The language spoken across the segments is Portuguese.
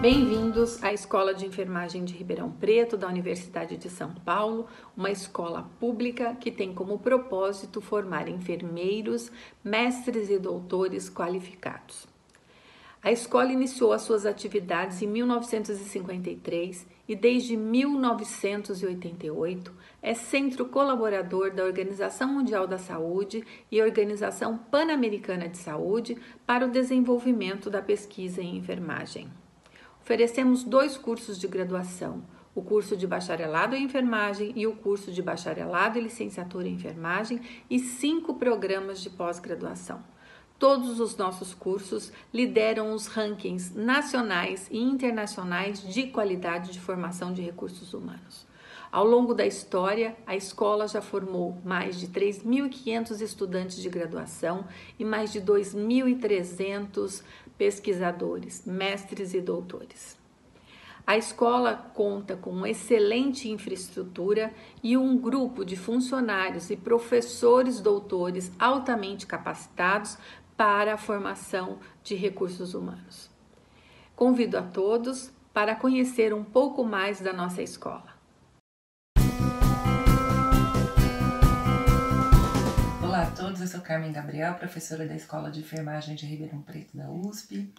Bem-vindos à Escola de Enfermagem de Ribeirão Preto, da Universidade de São Paulo, uma escola pública que tem como propósito formar enfermeiros, mestres e doutores qualificados. A escola iniciou as suas atividades em 1953 e desde 1988 é centro colaborador da Organização Mundial da Saúde e Organização Pan-Americana de Saúde para o desenvolvimento da pesquisa em enfermagem. Oferecemos dois cursos de graduação: o curso de bacharelado em enfermagem e o curso de bacharelado e licenciatura em enfermagem, e cinco programas de pós-graduação. Todos os nossos cursos lideram os rankings nacionais e internacionais de qualidade de formação de recursos humanos. Ao longo da história, a escola já formou mais de 3.500 estudantes de graduação e mais de 2.300 pesquisadores, mestres e doutores. A escola conta com excelente infraestrutura e um grupo de funcionários e professores doutores altamente capacitados para a formação de recursos humanos. Convido a todos para conhecer um pouco mais da nossa escola. A todos, eu sou Carmen Gabriel, professora da Escola de Enfermagem de Ribeirão Preto da USP.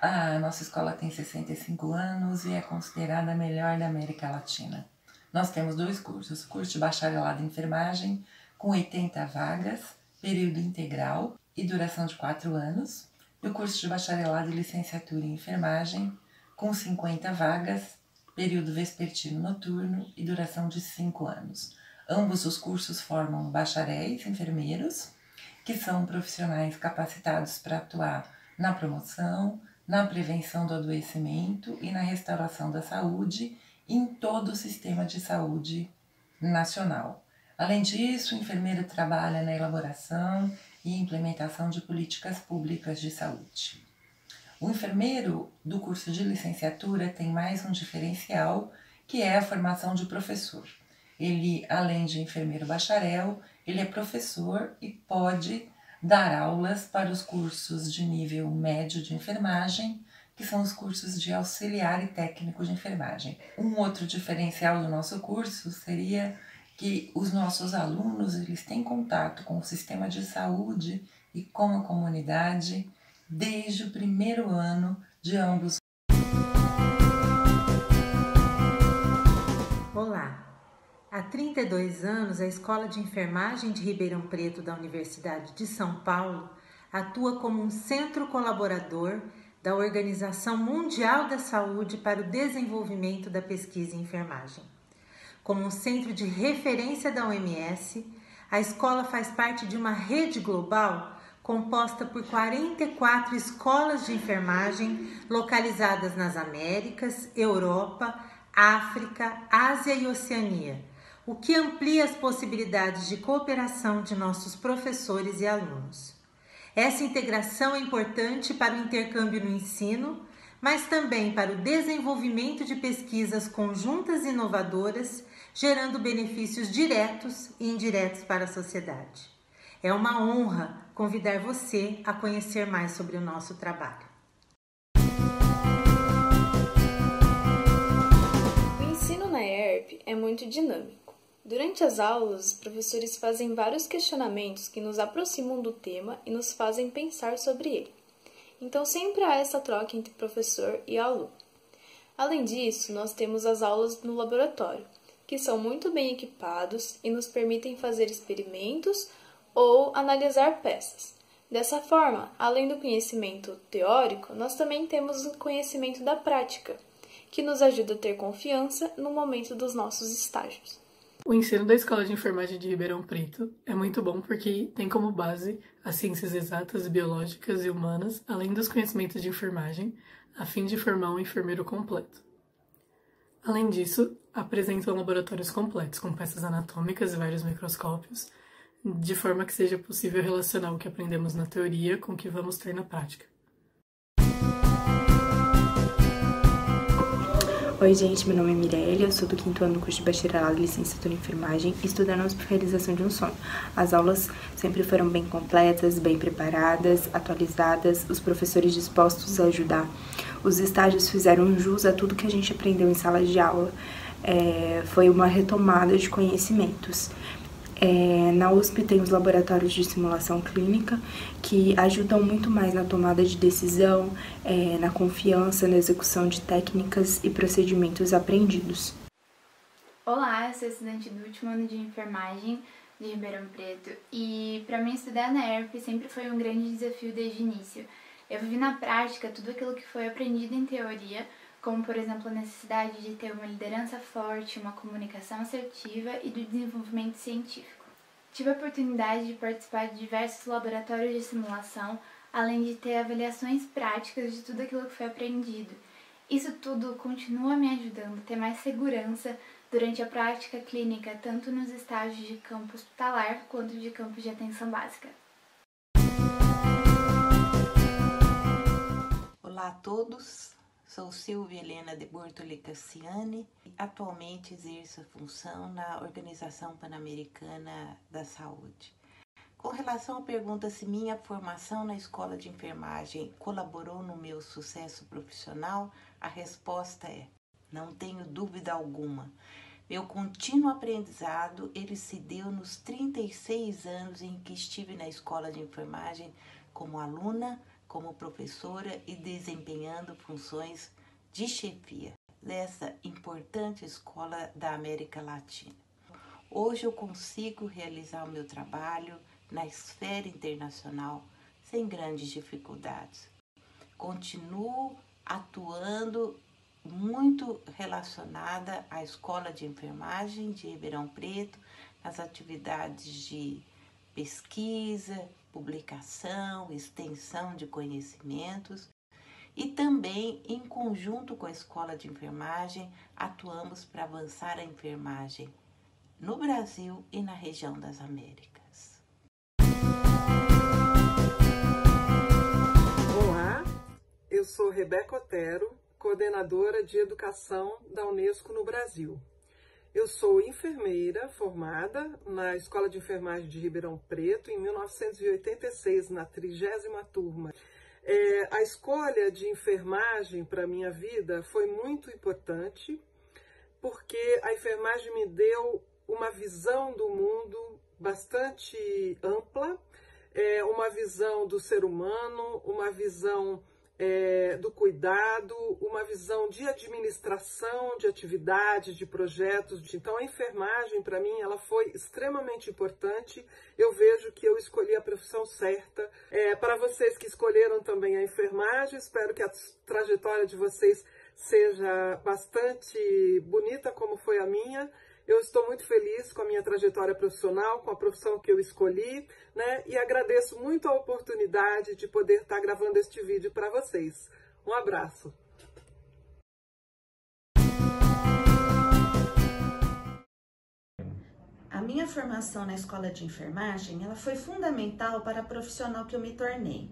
A nossa escola tem 65 anos e é considerada a melhor da América Latina. Nós temos dois cursos: o curso de bacharelado em enfermagem, com 80 vagas, período integral e duração de 4 anos, e o curso de bacharelado e licenciatura em enfermagem, com 50 vagas, período vespertino noturno e duração de 5 anos. Ambos os cursos formam bacharéis enfermeiros, que são profissionais capacitados para atuar na promoção, na prevenção do adoecimento e na restauração da saúde em todo o sistema de saúde nacional. Além disso, o enfermeiro trabalha na elaboração e implementação de políticas públicas de saúde. O enfermeiro do curso de licenciatura tem mais um diferencial, que é a formação de professor. Ele, além de enfermeiro bacharel, ele é professor e pode dar aulas para os cursos de nível médio de enfermagem, que são os cursos de auxiliar e técnico de enfermagem. Um outro diferencial do nosso curso seria que os nossos alunos eles têm contato com o sistema de saúde e com a comunidade desde o primeiro ano de ambos Há 32 anos, a Escola de Enfermagem de Ribeirão Preto da Universidade de São Paulo atua como um centro colaborador da Organização Mundial da Saúde para o Desenvolvimento da Pesquisa em Enfermagem. Como um centro de referência da OMS, a escola faz parte de uma rede global composta por 44 escolas de enfermagem localizadas nas Américas, Europa, África, Ásia e Oceania o que amplia as possibilidades de cooperação de nossos professores e alunos. Essa integração é importante para o intercâmbio no ensino, mas também para o desenvolvimento de pesquisas conjuntas e inovadoras, gerando benefícios diretos e indiretos para a sociedade. É uma honra convidar você a conhecer mais sobre o nosso trabalho. O ensino na ERP é muito dinâmico. Durante as aulas, os professores fazem vários questionamentos que nos aproximam do tema e nos fazem pensar sobre ele. Então, sempre há essa troca entre professor e aluno. Além disso, nós temos as aulas no laboratório, que são muito bem equipados e nos permitem fazer experimentos ou analisar peças. Dessa forma, além do conhecimento teórico, nós também temos o conhecimento da prática, que nos ajuda a ter confiança no momento dos nossos estágios. O ensino da Escola de Enfermagem de Ribeirão Preto é muito bom porque tem como base as ciências exatas, biológicas e humanas, além dos conhecimentos de enfermagem, a fim de formar um enfermeiro completo. Além disso, apresentam laboratórios completos, com peças anatômicas e vários microscópios, de forma que seja possível relacionar o que aprendemos na teoria com o que vamos ter na prática. Oi, gente, meu nome é Mirelle, eu sou do quinto ano do curso de bacharelado e licenciatura em enfermagem e estudando a realização de um sonho. As aulas sempre foram bem completas, bem preparadas, atualizadas, os professores dispostos a ajudar. Os estágios fizeram jus a tudo que a gente aprendeu em sala de aula. É, foi uma retomada de conhecimentos. É, na USP tem os laboratórios de simulação clínica que ajudam muito mais na tomada de decisão, é, na confiança, na execução de técnicas e procedimentos aprendidos. Olá, eu sou estudante do último ano de enfermagem de Ribeirão Preto e para mim estudar na ERP sempre foi um grande desafio desde o início. Eu vivi na prática tudo aquilo que foi aprendido em teoria, como por exemplo a necessidade de ter uma liderança forte, uma comunicação assertiva e do desenvolvimento científico. Tive a oportunidade de participar de diversos laboratórios de simulação, além de ter avaliações práticas de tudo aquilo que foi aprendido. Isso tudo continua me ajudando a ter mais segurança durante a prática clínica, tanto nos estágios de campo hospitalar quanto de campo de atenção básica. Olá a todos, Sou Silvia Helena de Bortoli Cassiani atualmente exerço a função na Organização Pan-Americana da Saúde. Com relação à pergunta se minha formação na escola de enfermagem colaborou no meu sucesso profissional, a resposta é: não tenho dúvida alguma. Meu contínuo aprendizado, ele se deu nos 36 anos em que estive na escola de enfermagem como aluna, como professora e desempenhando funções de chefia dessa importante escola da América Latina. Hoje eu consigo realizar o meu trabalho na esfera internacional sem grandes dificuldades. Continuo atuando muito relacionada à Escola de Enfermagem de Ribeirão Preto, nas atividades de pesquisa, publicação, extensão de conhecimentos e também, em conjunto com a Escola de Enfermagem, atuamos para avançar a enfermagem no Brasil e na região das Américas. Olá, eu sou Rebeca Otero, coordenadora de educação da Unesco no Brasil. Eu sou enfermeira formada na Escola de Enfermagem de Ribeirão Preto em 1986, na trigésima turma. É, a escolha de enfermagem para minha vida foi muito importante, porque a enfermagem me deu uma visão do mundo bastante ampla, é, uma visão do ser humano, uma visão é, do cuidado, uma visão de administração de atividades, de projetos. Então, a enfermagem, para mim, ela foi extremamente importante. Eu vejo que eu escolhi a profissão certa. É, para vocês que escolheram também a enfermagem, espero que a trajetória de vocês seja bastante bonita, como foi a minha. Eu estou muito feliz com a minha trajetória profissional, com a profissão que eu escolhi, né? E agradeço muito a oportunidade de poder estar gravando este vídeo para vocês. Um abraço. A minha formação na escola de enfermagem, ela foi fundamental para a profissional que eu me tornei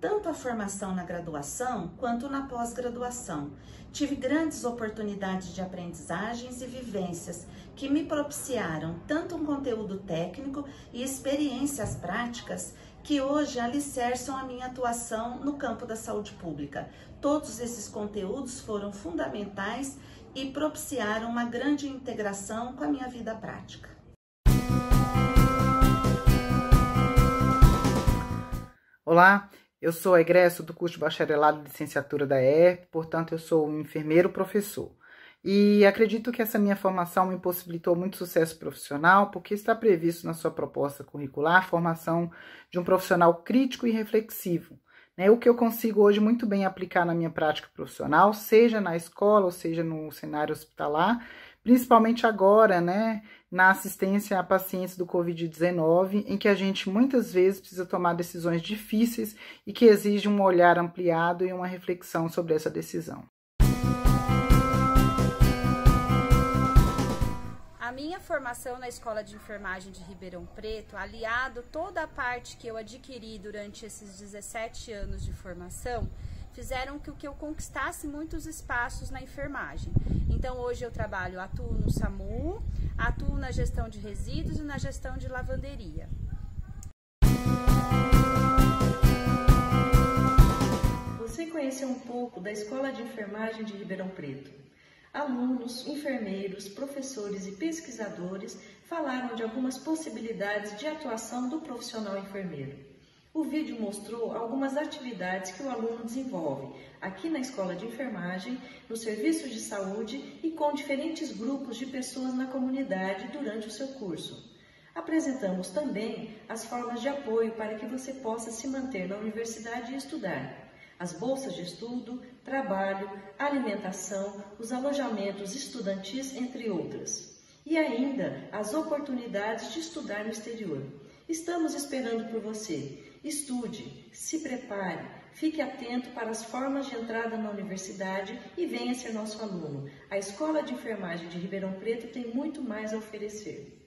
tanto a formação na graduação quanto na pós-graduação. Tive grandes oportunidades de aprendizagens e vivências que me propiciaram tanto um conteúdo técnico e experiências práticas que hoje alicerçam a minha atuação no campo da saúde pública. Todos esses conteúdos foram fundamentais e propiciaram uma grande integração com a minha vida prática. Olá, eu sou egresso do curso de bacharelado de licenciatura da ERP, portanto, eu sou um enfermeiro professor. E acredito que essa minha formação me possibilitou muito sucesso profissional, porque está previsto na sua proposta curricular a formação de um profissional crítico e reflexivo. Né? O que eu consigo hoje muito bem aplicar na minha prática profissional, seja na escola ou seja no cenário hospitalar, principalmente agora, né, na assistência a pacientes do Covid-19, em que a gente muitas vezes precisa tomar decisões difíceis e que exigem um olhar ampliado e uma reflexão sobre essa decisão. A minha formação na Escola de Enfermagem de Ribeirão Preto, aliado toda a parte que eu adquiri durante esses 17 anos de formação, fizeram que eu conquistasse muitos espaços na enfermagem. Então hoje eu trabalho, atuo no SAMU, atuo na gestão de resíduos e na gestão de lavanderia. Você conheceu um pouco da Escola de Enfermagem de Ribeirão Preto. Alunos, enfermeiros, professores e pesquisadores falaram de algumas possibilidades de atuação do profissional enfermeiro. O vídeo mostrou algumas atividades que o aluno desenvolve aqui na escola de enfermagem, no serviço de saúde e com diferentes grupos de pessoas na comunidade durante o seu curso. Apresentamos também as formas de apoio para que você possa se manter na universidade e estudar. As bolsas de estudo, trabalho, alimentação, os alojamentos estudantis, entre outras. E ainda as oportunidades de estudar no exterior. Estamos esperando por você. Estude, se prepare, fique atento para as formas de entrada na universidade e venha ser nosso aluno. A Escola de Enfermagem de Ribeirão Preto tem muito mais a oferecer.